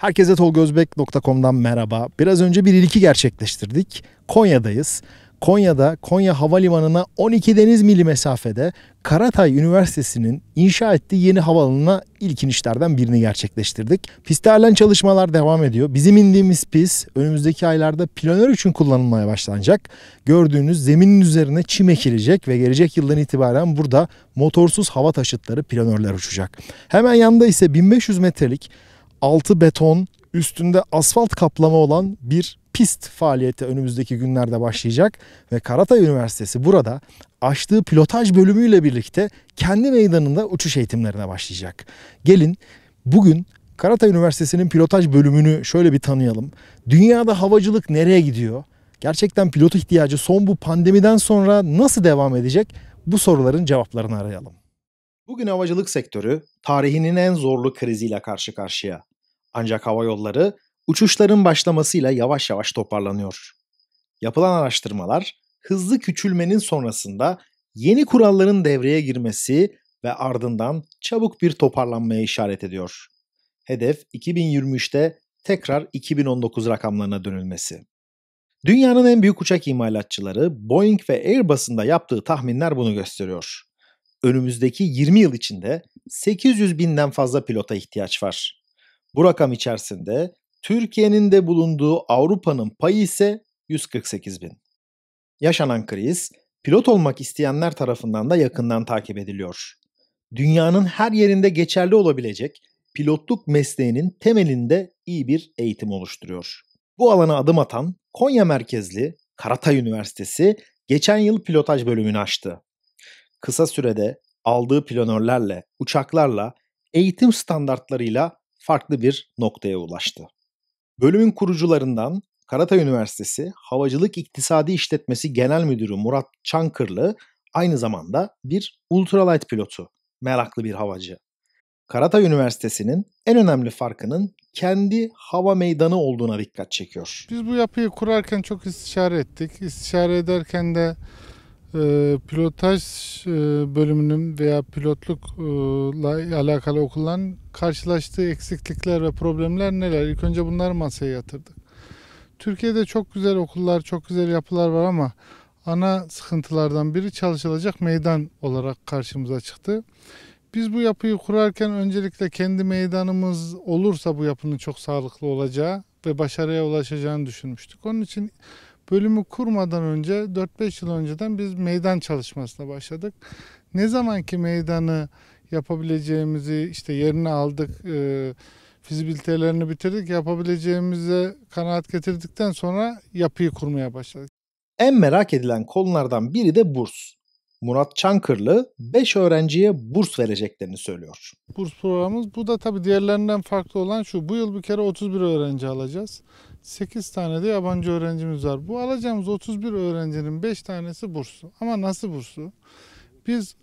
Herkese tolgozbek.com'dan merhaba. Biraz önce bir ilki gerçekleştirdik. Konya'dayız. Konya'da Konya Havalimanı'na 12 deniz mili mesafede Karatay Üniversitesi'nin inşa ettiği yeni havaalanına ilk inişlerden birini gerçekleştirdik. Halen çalışmalar devam ediyor. Bizim indiğimiz pist önümüzdeki aylarda planör için kullanılmaya başlanacak. Gördüğünüz zeminin üzerine çim ekilecek ve gelecek yıldan itibaren burada motorsuz hava taşıtları planörler uçacak. Hemen yanında ise 1500 metrelik altı beton, üstünde asfalt kaplama olan bir pist faaliyeti önümüzdeki günlerde başlayacak ve Karatay Üniversitesi burada açtığı pilotaj bölümüyle birlikte kendi meydanında uçuş eğitimlerine başlayacak. Gelin bugün Karatay Üniversitesi'nin pilotaj bölümünü şöyle bir tanıyalım. Dünyada havacılık nereye gidiyor? Gerçekten pilot ihtiyacı son bu pandemiden sonra nasıl devam edecek? Bu soruların cevaplarını arayalım. Bugün havacılık sektörü tarihinin en zorlu kriziyle karşı karşıya. Ancak hava yolları uçuşların başlamasıyla yavaş yavaş toparlanıyor. Yapılan araştırmalar hızlı küçülmenin sonrasında yeni kuralların devreye girmesi ve ardından çabuk bir toparlanmaya işaret ediyor. Hedef 2023'te tekrar 2019 rakamlarına dönülmesi. Dünyanın en büyük uçak imalatçıları Boeing ve Airbus'un da yaptığı tahminler bunu gösteriyor. Önümüzdeki 20 yıl içinde 800 binden fazla pilota ihtiyaç var. Bu rakam içerisinde Türkiye'nin de bulunduğu Avrupa'nın payı ise 148 bin. Yaşanan kriz pilot olmak isteyenler tarafından da yakından takip ediliyor. Dünyanın her yerinde geçerli olabilecek pilotluk mesleğinin temelinde iyi bir eğitim oluşturuyor. Bu alana adım atan Konya merkezli Karatay Üniversitesi geçen yıl pilotaj bölümünü açtı. Kısa sürede aldığı planörlerle, uçaklarla, eğitim standartlarıyla farklı bir noktaya ulaştı. Bölümün kurucularından Karatay Üniversitesi Havacılık İktisadi İşletmesi Genel Müdürü Murat Çankırlı aynı zamanda bir ultralight pilotu, meraklı bir havacı. Karatay Üniversitesi'nin en önemli farkının kendi hava meydanı olduğuna dikkat çekiyor. Biz bu yapıyı kurarken çok istişare ettik. İstişare ederken de e, pilotaj e, bölümünün veya pilotlukla alakalı okulların karşılaştığı eksiklikler ve problemler neler? İlk önce bunları masaya yatırdık. Türkiye'de çok güzel okullar, çok güzel yapılar var ama ana sıkıntılardan biri çalışılacak meydan olarak karşımıza çıktı. Biz bu yapıyı kurarken öncelikle kendi meydanımız olursa bu yapının çok sağlıklı olacağı ve başarıya ulaşacağını düşünmüştük. Onun için bölümü kurmadan önce 4-5 yıl önceden biz meydan çalışmasına başladık. Ne zaman ki meydanı yapabileceğimizi işte yerine aldık, e, fizibilitelerini bitirdik, yapabileceğimize kanaat getirdikten sonra yapıyı kurmaya başladık. En merak edilen konulardan biri de burs. Murat Çankırlı 5 öğrenciye burs vereceklerini söylüyor. Burs programımız bu da tabii diğerlerinden farklı olan şu. Bu yıl bir kere 31 öğrenci alacağız. 8 tane de yabancı öğrencimiz var. Bu alacağımız 31 öğrencinin 5 tanesi burslu. Ama nasıl burslu? Biz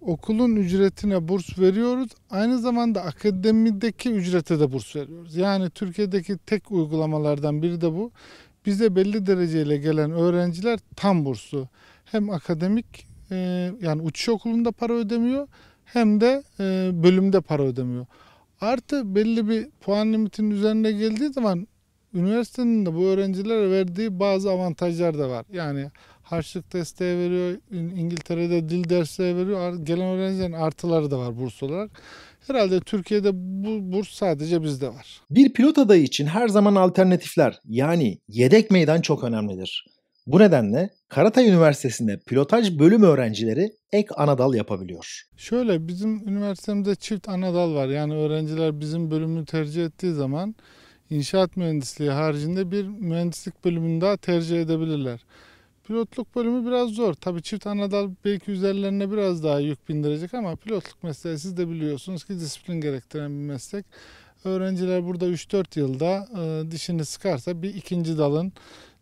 okulun ücretine burs veriyoruz. Aynı zamanda akademideki ücrete de burs veriyoruz. Yani Türkiye'deki tek uygulamalardan biri de bu. Bize belli dereceyle gelen öğrenciler tam burslu. Hem akademik e, yani uçuş okulunda para ödemiyor hem de e, bölümde para ödemiyor. Artı belli bir puan limitinin üzerine geldiği zaman üniversitenin de bu öğrencilere verdiği bazı avantajlar da var. Yani harçlık desteği veriyor, İngiltere'de dil desteği veriyor. Gelen öğrencilerin artıları da var burs olarak. Herhalde Türkiye'de bu burs sadece bizde var. Bir pilot adayı için her zaman alternatifler yani yedek meydan çok önemlidir. Bu nedenle Karatay Üniversitesi'nde pilotaj bölüm öğrencileri ek anadal yapabiliyor. Şöyle bizim üniversitemizde çift anadal var. Yani öğrenciler bizim bölümünü tercih ettiği zaman inşaat mühendisliği haricinde bir mühendislik bölümünü daha tercih edebilirler. Pilotluk bölümü biraz zor. Tabii çift anadal belki üzerlerine biraz daha yük bindirecek ama pilotluk mesleği siz de biliyorsunuz ki disiplin gerektiren bir meslek. Öğrenciler burada 3-4 yılda e, dişini sıkarsa bir ikinci dalın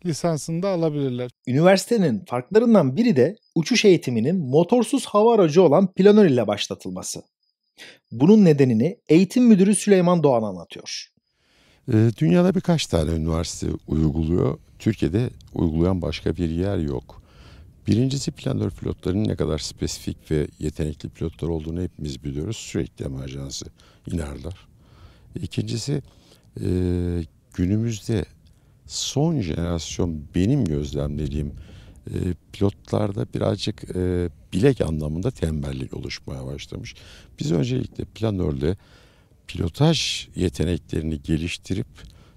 lisansını da alabilirler. Üniversitenin farklarından biri de uçuş eğitiminin motorsuz hava aracı olan planör ile başlatılması. Bunun nedenini eğitim müdürü Süleyman Doğan anlatıyor. Ee, dünyada birkaç tane üniversite uyguluyor. Türkiye'de uygulayan başka bir yer yok. Birincisi planör pilotların ne kadar spesifik ve yetenekli pilotlar olduğunu hepimiz biliyoruz. Sürekli emerjansı inerler. İkincisi e, günümüzde son jenerasyon benim gözlemlediğim e, pilotlarda birazcık e, bilek anlamında tembellik oluşmaya başlamış. Biz öncelikle planörle pilotaj yeteneklerini geliştirip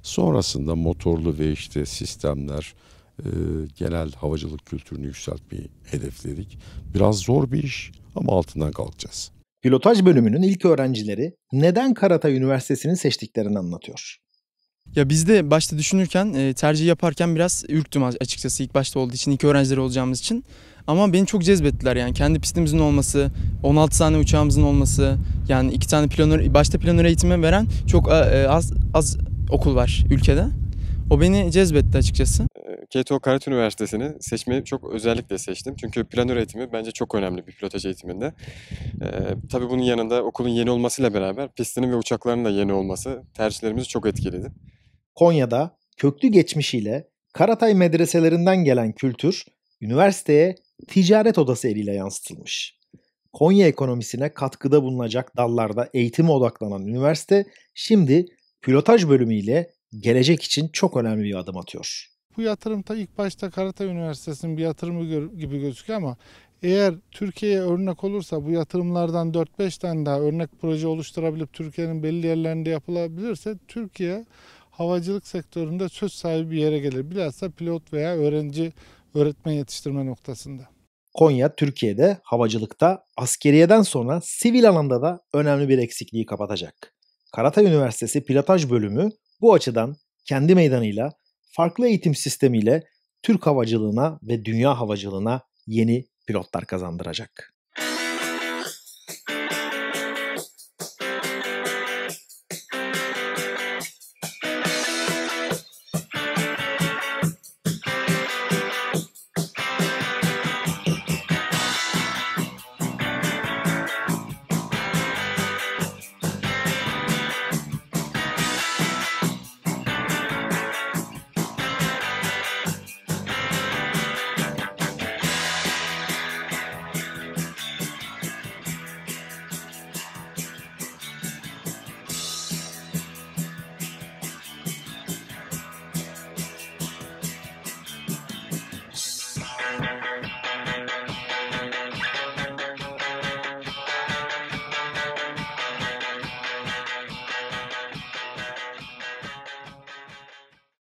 sonrasında motorlu ve işte sistemler, e, genel havacılık kültürünü yükseltmeyi hedefledik. Biraz zor bir iş ama altından kalkacağız. Pilotaj bölümünün ilk öğrencileri neden Karatay Üniversitesi'ni seçtiklerini anlatıyor. Ya biz de başta düşünürken, e, tercih yaparken biraz ürktüm açıkçası ilk başta olduğu için, ilk öğrencileri olacağımız için. Ama beni çok cezbettiler yani kendi pistimizin olması, 16 tane uçağımızın olması, yani iki tane planör, başta planör eğitimi veren çok e, az az okul var ülkede. O beni cezbetti açıkçası. KTO Karat Üniversitesi'ni seçmeyi çok özellikle seçtim. Çünkü planör eğitimi bence çok önemli bir pilotaj eğitiminde. Ee, tabii bunun yanında okulun yeni olmasıyla beraber pistinin ve uçakların da yeni olması tercihlerimizi çok etkiledi. Konya'da köklü geçmişiyle Karatay medreselerinden gelen kültür üniversiteye ticaret odası eliyle yansıtılmış. Konya ekonomisine katkıda bulunacak dallarda eğitime odaklanan üniversite şimdi pilotaj bölümüyle gelecek için çok önemli bir adım atıyor. Bu yatırım da ilk başta Karatay Üniversitesi'nin bir yatırımı gibi gözüküyor ama eğer Türkiye'ye örnek olursa bu yatırımlardan 4-5 tane daha örnek proje oluşturabilip Türkiye'nin belli yerlerinde yapılabilirse Türkiye havacılık sektöründe söz sahibi bir yere gelir. Bilhassa pilot veya öğrenci öğretmen yetiştirme noktasında. Konya Türkiye'de havacılıkta askeriyeden sonra sivil alanda da önemli bir eksikliği kapatacak. Karatay Üniversitesi Pilotaj Bölümü bu açıdan kendi meydanıyla farklı eğitim sistemiyle Türk havacılığına ve dünya havacılığına yeni pilotlar kazandıracak.